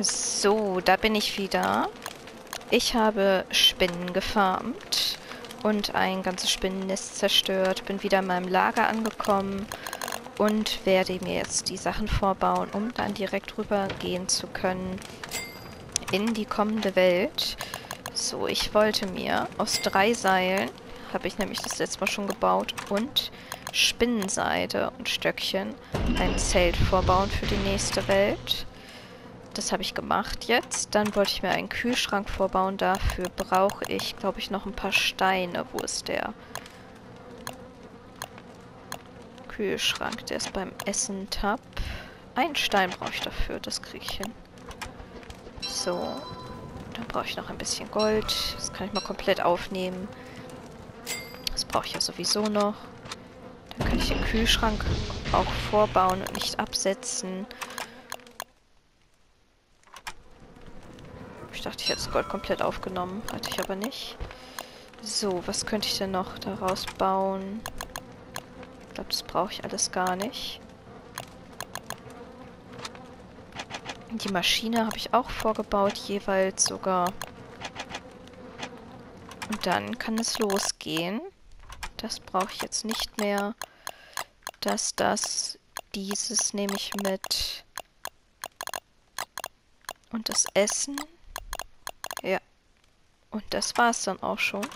So, da bin ich wieder. Ich habe Spinnen gefarmt und ein ganzes Spinnennest zerstört. Bin wieder in meinem Lager angekommen und werde mir jetzt die Sachen vorbauen, um dann direkt rübergehen zu können in die kommende Welt. So, ich wollte mir aus drei Seilen, habe ich nämlich das letzte Mal schon gebaut, und Spinnenseide und Stöckchen ein Zelt vorbauen für die nächste Welt. Das habe ich gemacht jetzt. Dann wollte ich mir einen Kühlschrank vorbauen. Dafür brauche ich, glaube ich, noch ein paar Steine. Wo ist der? Kühlschrank. Der ist beim Essen-Tab. Einen Stein brauche ich dafür. Das kriege ich hin. So. Dann brauche ich noch ein bisschen Gold. Das kann ich mal komplett aufnehmen. Das brauche ich ja sowieso noch. Dann kann ich den Kühlschrank auch vorbauen und nicht absetzen. Ich dachte, ich hätte das Gold komplett aufgenommen. Hatte ich aber nicht. So, was könnte ich denn noch daraus bauen? Ich glaube, das brauche ich alles gar nicht. Die Maschine habe ich auch vorgebaut, jeweils sogar. Und dann kann es losgehen. Das brauche ich jetzt nicht mehr. Das, das, dieses nehme ich mit. Und das Essen. Ja. Und das war es dann auch schon.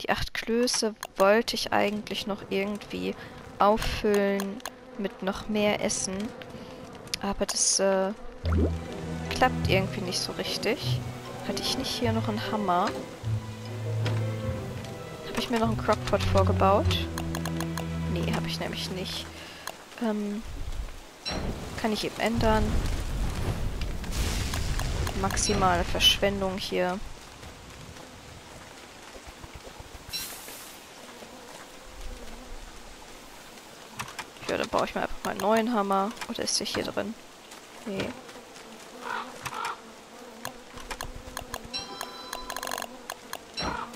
Die acht Klöße wollte ich eigentlich noch irgendwie auffüllen mit noch mehr Essen. Aber das äh, klappt irgendwie nicht so richtig. Hatte ich nicht hier noch einen Hammer? Habe ich mir noch einen Crockpot vorgebaut? Nee, habe ich nämlich nicht. Ähm, kann ich eben ändern maximale Verschwendung hier. Ja, dann baue ich mir einfach mal einen neuen Hammer. Oder ist der hier drin? Nee.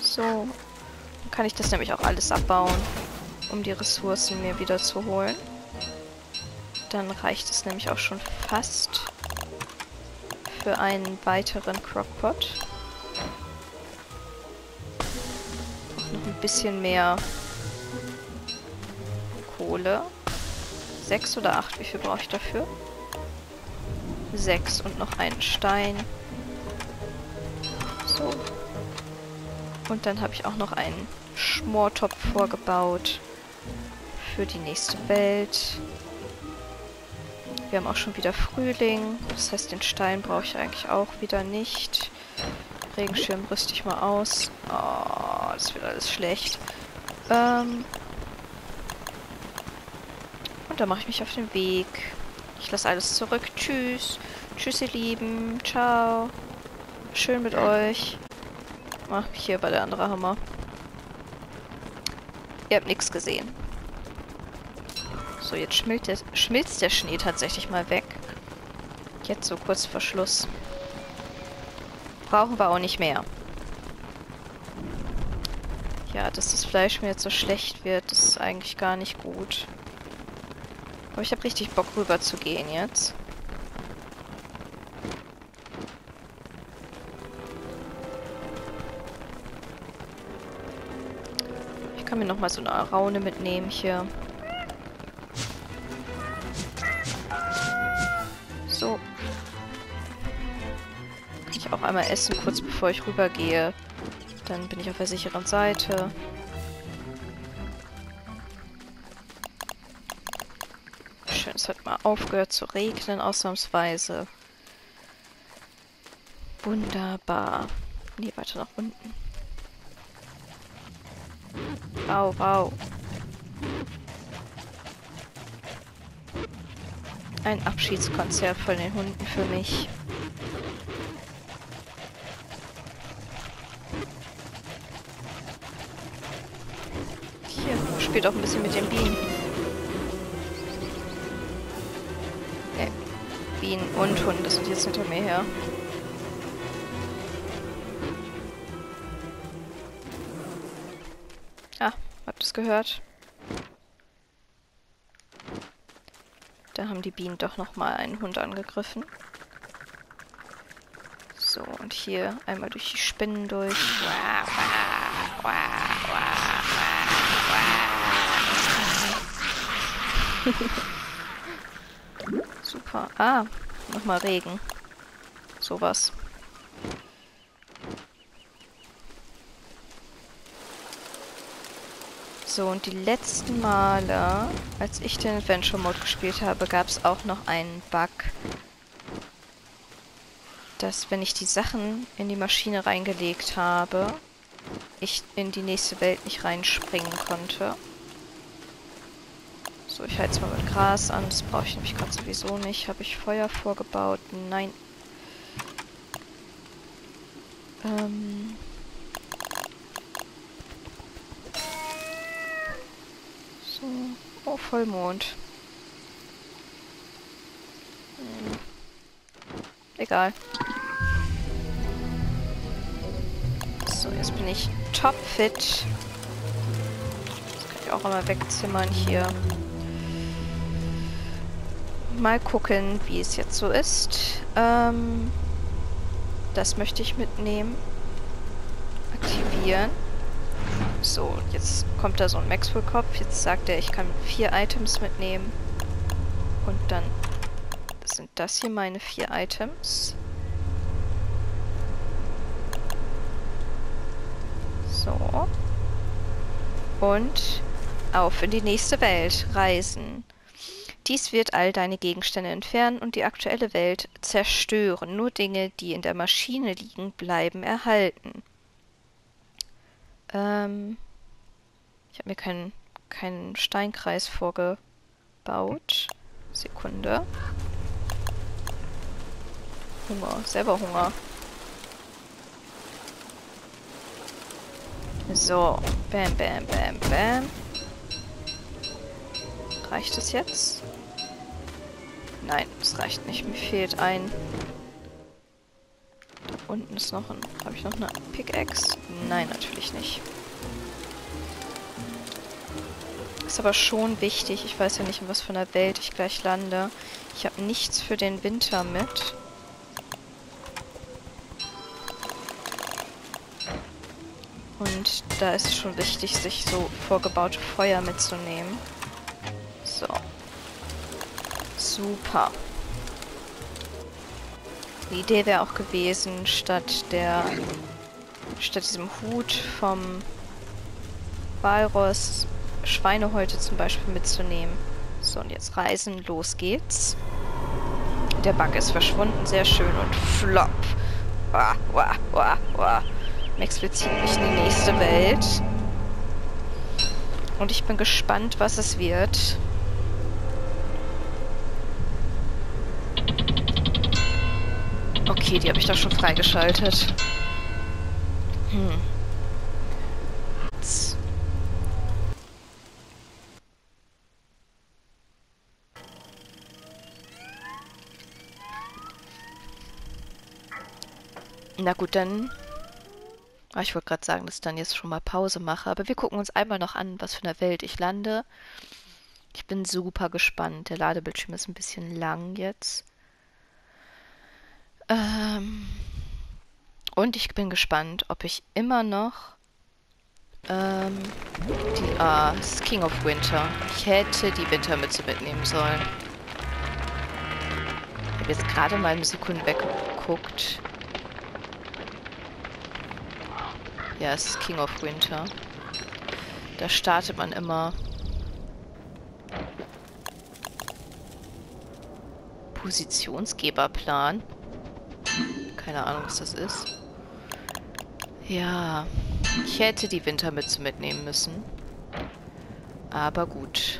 So. Dann kann ich das nämlich auch alles abbauen, um die Ressourcen mir wieder zu holen. Dann reicht es nämlich auch schon fast für einen weiteren Crockpot. Noch ein bisschen mehr Kohle. Sechs oder acht? Wie viel brauche ich dafür? Sechs und noch einen Stein. So. Und dann habe ich auch noch einen Schmortopf vorgebaut für die nächste Welt. Wir haben auch schon wieder Frühling. Das heißt, den Stein brauche ich eigentlich auch wieder nicht. Regenschirm rüste ich mal aus. Oh, das wird alles schlecht. Ähm Und dann mache ich mich auf den Weg. Ich lasse alles zurück. Tschüss. Tschüss, ihr Lieben. Ciao. Schön mit euch. Ach, hier bei der andere Hammer. Ihr habt nichts gesehen. So, jetzt schmilzt der, schmilzt der Schnee tatsächlich mal weg. Jetzt so kurz vor Schluss. Brauchen wir auch nicht mehr. Ja, dass das Fleisch mir jetzt so schlecht wird, ist eigentlich gar nicht gut. Aber ich habe richtig Bock rüber zu gehen jetzt. Ich kann mir noch mal so eine Raune mitnehmen hier. Einmal essen, kurz bevor ich rübergehe. Dann bin ich auf der sicheren Seite. Schön, es hat mal aufgehört zu regnen, ausnahmsweise. Wunderbar. Nee, weiter nach unten. Au, au. Ein Abschiedskonzert von den Hunden für mich. Hier, spielt auch ein bisschen mit den Bienen. Ne, Bienen und Hunde sind jetzt hinter mir her. Ah, habt ihr es gehört? Da haben die Bienen doch nochmal einen Hund angegriffen. So, und hier einmal durch die Spinnen durch. Wow, wow, wow, wow, wow. Super. Ah, nochmal Regen. Sowas. So, und die letzten Male, als ich den Adventure Mode gespielt habe, gab es auch noch einen Bug, dass wenn ich die Sachen in die Maschine reingelegt habe, ich in die nächste Welt nicht reinspringen konnte. So, ich heiz mal mit Gras an. Das brauche ich nämlich gerade sowieso nicht. Habe ich Feuer vorgebaut? Nein. Ähm... Oh, Vollmond. Hm. Egal. So, jetzt bin ich topfit. Das kann ich auch einmal wegzimmern hier. Mal gucken, wie es jetzt so ist. Ähm, das möchte ich mitnehmen. Aktivieren. So, jetzt kommt da so ein Maxwell-Kopf. Jetzt sagt er, ich kann vier Items mitnehmen. Und dann sind das hier meine vier Items. So. Und auf in die nächste Welt reisen. Dies wird all deine Gegenstände entfernen und die aktuelle Welt zerstören. Nur Dinge, die in der Maschine liegen, bleiben erhalten. Ähm, ich habe mir keinen keinen Steinkreis vorgebaut. Sekunde. Hunger, selber Hunger. So, bam, bam, bam, bam. Reicht es jetzt? Nein, es reicht nicht. Mir fehlt ein... Da unten ist noch ein... Habe ich noch eine Pickaxe? Nein, natürlich nicht. Ist aber schon wichtig. Ich weiß ja nicht, in was von der Welt ich gleich lande. Ich habe nichts für den Winter mit. Und da ist es schon wichtig, sich so vorgebaute Feuer mitzunehmen. So. Super. Die Idee wäre auch gewesen, statt der statt diesem Hut vom Walross Schweinehäute zum Beispiel mitzunehmen. So, und jetzt reisen, los geht's. Der Bug ist verschwunden, sehr schön und flop. Wah, wah, wah, wah. Max bezieht mich in die nächste Welt. Und ich bin gespannt, was es wird. Okay, die habe ich doch schon freigeschaltet. Hm. Na gut, dann... Ah, ich wollte gerade sagen, dass ich dann jetzt schon mal Pause mache. Aber wir gucken uns einmal noch an, was für eine Welt ich lande. Ich bin super gespannt. Der Ladebildschirm ist ein bisschen lang jetzt. Ähm... Und ich bin gespannt, ob ich immer noch ähm, die, ah, ist King of Winter. Ich hätte die Wintermütze mitnehmen sollen. Ich habe jetzt gerade mal eine Sekunde weggeguckt. Ja, es ist King of Winter. Da startet man immer. Positionsgeberplan. Keine Ahnung, was das ist. Ja, ich hätte die Wintermütze mitnehmen müssen. Aber gut.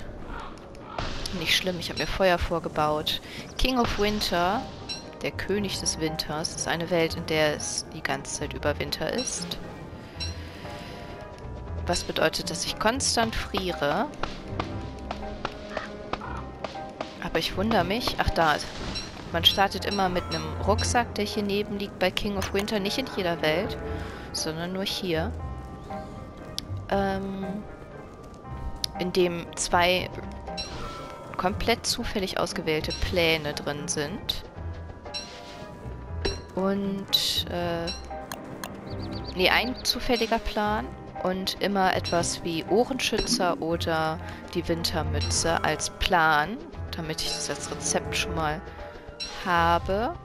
Nicht schlimm, ich habe mir Feuer vorgebaut. King of Winter, der König des Winters, ist eine Welt, in der es die ganze Zeit über Winter ist. Was bedeutet, dass ich konstant friere. Aber ich wundere mich. Ach, da. Man startet immer mit einem Rucksack, der hier neben liegt bei King of Winter. Nicht in jeder Welt, sondern nur hier. Ähm, in dem zwei komplett zufällig ausgewählte Pläne drin sind. Und, äh, nee, ein zufälliger Plan und immer etwas wie Ohrenschützer oder die Wintermütze als Plan, damit ich das als Rezept schon mal habe.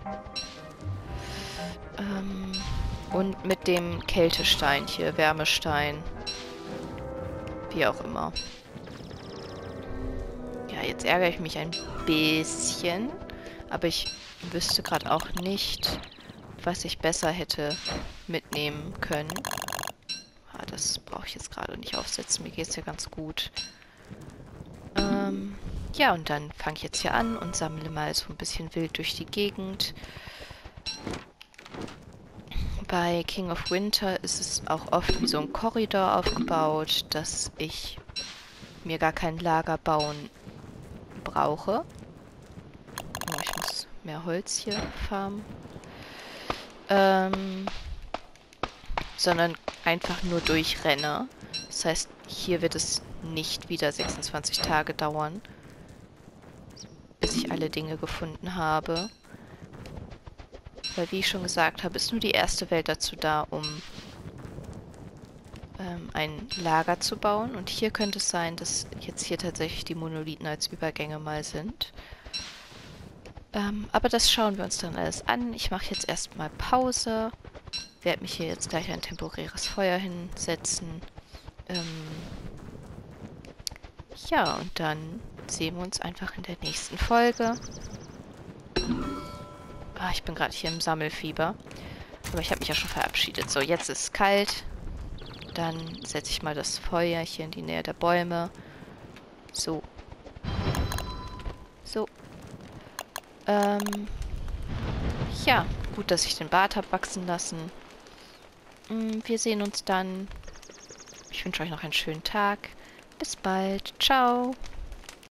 Ähm, und mit dem Kältestein hier, Wärmestein. Wie auch immer. Ja, jetzt ärgere ich mich ein bisschen. Aber ich wüsste gerade auch nicht, was ich besser hätte mitnehmen können. Ah, das brauche ich jetzt gerade nicht aufsetzen. Mir geht es ja ganz gut. Ja, und dann fange ich jetzt hier an und sammle mal so ein bisschen wild durch die Gegend. Bei King of Winter ist es auch oft wie so ein Korridor aufgebaut, dass ich mir gar kein Lager bauen brauche. Oh, ich muss mehr Holz hier farmen. Ähm, sondern einfach nur durchrenne. Das heißt, hier wird es nicht wieder 26 Tage dauern, alle Dinge gefunden habe. Weil, wie ich schon gesagt habe, ist nur die erste Welt dazu da, um ähm, ein Lager zu bauen. Und hier könnte es sein, dass jetzt hier tatsächlich die Monolithen als Übergänge mal sind. Ähm, aber das schauen wir uns dann alles an. Ich mache jetzt erstmal Pause. Werde mich hier jetzt gleich ein temporäres Feuer hinsetzen. Ähm ja, und dann sehen wir uns einfach in der nächsten Folge. Ah, ich bin gerade hier im Sammelfieber. Aber ich habe mich ja schon verabschiedet. So, jetzt ist es kalt. Dann setze ich mal das Feuer hier in die Nähe der Bäume. So. So. Ähm. Ja, gut, dass ich den Bart habe wachsen lassen. Mm, wir sehen uns dann. Ich wünsche euch noch einen schönen Tag. Bis bald. Ciao.